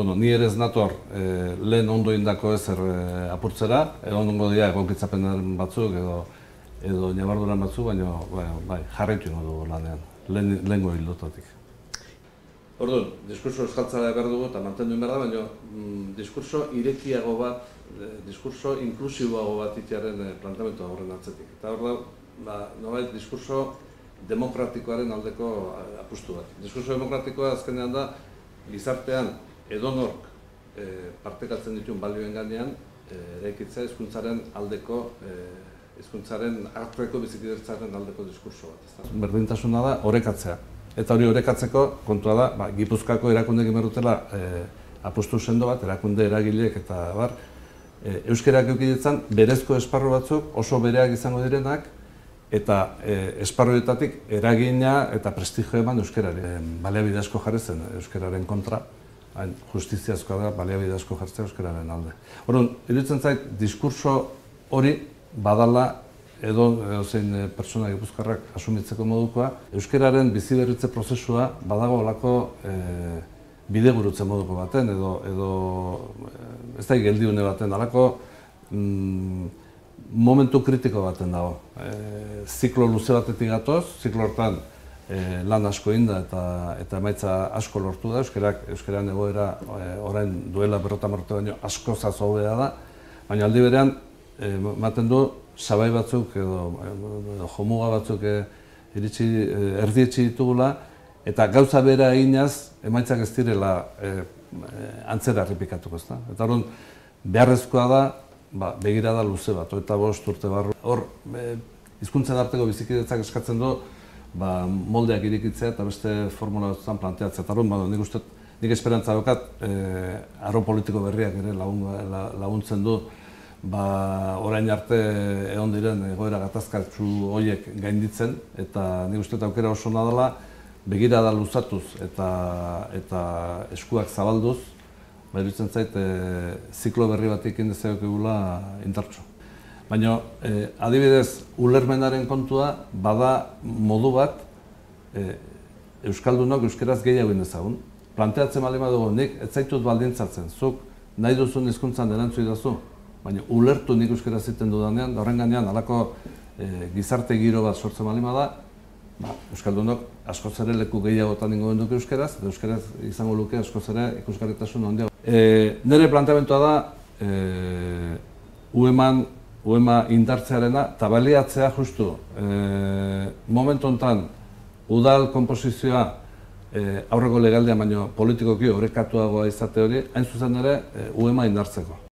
Bueno, ni ere ez nator e, lehen ondo indako ezer e, apurtzera, edo ongo dira egonkitzapenaren batzuk edo edo nabarduran batzuk, baina bai, bai, jarraitu ingo dugu lanean, lehen, lehengo hildotatik. Orduan, diskurso euskaltzara behar dugu eta mantendu behar da, baina mm, diskurso irekiago bat, e, diskurso inklusiboago bat itearen e, plantamentu horren atzetik. Eta hor da, ba, nobait, diskurso demokratikoaren aldeko apustu bat. Diskurso demokratikoa azkenean da, gizartean edonork e, partekatzen dituen balioen gainean, e, eraikitza hizkuntzaren aldeko hizkuntzaren hartueko bizikidertzaren aldeko diskurso bat. Berdintasuna da orekatzea. Eta hori orekatzeko kontua da, ba, Gipuzkoako erakunde gimerutela e, apustu sendo bat, erakunde eragileek eta bar, e, euskerak eukidetzen berezko esparru batzuk oso bereak izango direnak, eta e, esparruetatik eragina eta prestigio eman euskerari. E, baleabide asko jarri euskeraren kontra, hain justiziazkoa da baleabide asko jartzea euskararen alde. Horren, iruditzen zait, diskurso hori badala edo, zein e, pertsona gipuzkarrak asumitzeko modukoa, euskararen bizi prozesua badago olako e, bide gurutzen moduko baten, edo, edo ez da geldiune baten, alako mm, momentu kritiko baten dago. E, ziklo luze batetik gatoz, ziklo hortan e, lan asko inda eta eta emaitza asko lortu da. Euskerak euskeran egoera e, orain duela berrota marrote baino asko zazobea da. Baina aldi berean ematen du sabai batzuk edo, edo jomuga batzuk e, iritsi e, erdietsi ditugula. Eta gauza bera eginaz emaitzak ez direla e, antzera errepikatuko ezta? Eta orrun beharrezkoa da ba, begirada luze bat, eta bost urte barru. Hor, e, izkuntzen arteko bizikidetzak eskatzen du, ba, moldeak irikitzea eta beste formula batzutan planteatzea. Eta ba, nik uste, nik esperantza dokat, e, arro politiko berriak ere laguntzen du, ba, orain arte egon diren egoera gatazkatzu horiek gainditzen, eta nik uste aukera oso nadala, begira da luzatuz eta, eta eskuak zabalduz, ba, zait, e, ziklo berri bat ikin dezeok egula indartxo. Baina, e, adibidez, ulermenaren kontua, bada modu bat, e, Euskaldunok euskeraz gehiago indezagun. Planteatzen bali dugu, nik ez zaitut baldintzatzen, zuk nahi duzun hizkuntzan denantzu idazu, baina ulertu nik euskeraz ziten dudanean, da horren gainean, alako e, gizarte giro bat sortzen bali da, ba, Euskaldunok askoz ere leku gehiagotan ingo duke euskeraz, eta euskeraz izango luke askoz ere ikusgarritasun handia. E, nere planteamentoa da, e, ueman uema indartzearena eta baliatzea justu e, momentu honetan udal konposizioa e, aurreko legaldea baino politikoki horrekatuagoa izate hori, hain zuzen ere e, uema indartzeko.